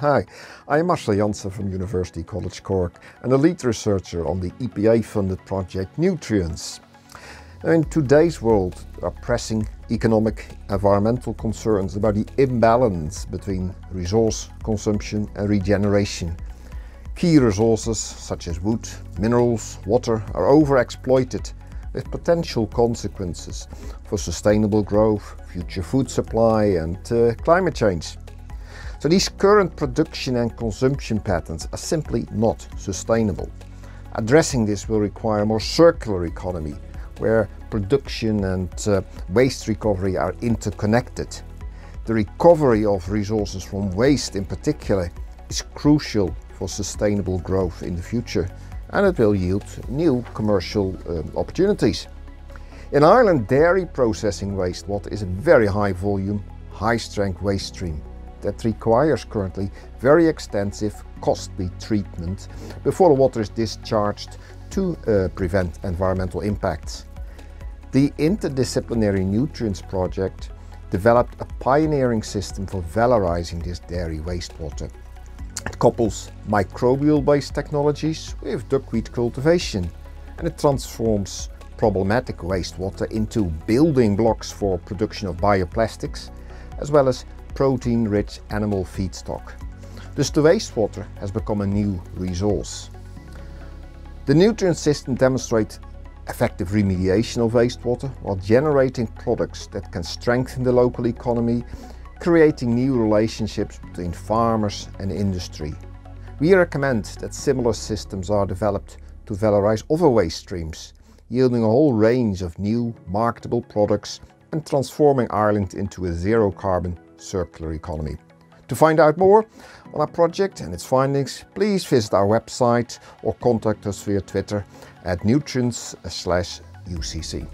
Hi, I'm Marcel Jansen from University College Cork and a lead researcher on the EPA-funded project Newtrients. In today's world, there are pressing economic environmental concerns about the imbalance between resource consumption and regeneration. Key resources such as wood, minerals, water are overexploited with potential consequences for sustainable growth, future food supply and uh, climate change. So these current production and consumption patterns are simply not sustainable. Addressing this will require a more circular economy where production and uh, waste recovery are interconnected. The recovery of resources from waste in particular is crucial for sustainable growth in the future and it will yield new commercial uh, opportunities. In Ireland, dairy processing wastewater is a very high volume, high strength waste stream that requires currently very extensive, costly treatment before the water is discharged to uh, prevent environmental impacts. The Interdisciplinary Newtrients Project developed a pioneering system for valorizing this dairy wastewater. It couples microbial-based technologies with duckweed cultivation and it transforms problematic wastewater into building blocks for production of bioplastics as well as protein-rich animal feedstock. Thus the wastewater has become a new resource. The nutrient system demonstrates effective remediation of wastewater while generating products that can strengthen the local economy, creating new relationships between farmers and industry. We recommend that similar systems are developed to valorize other waste streams, yielding a whole range of new marketable products and transforming Ireland into a zero carbon circular economy. To find out more on our project and its findings, please visit our website or contact us via Twitter at Newtrients/ucc.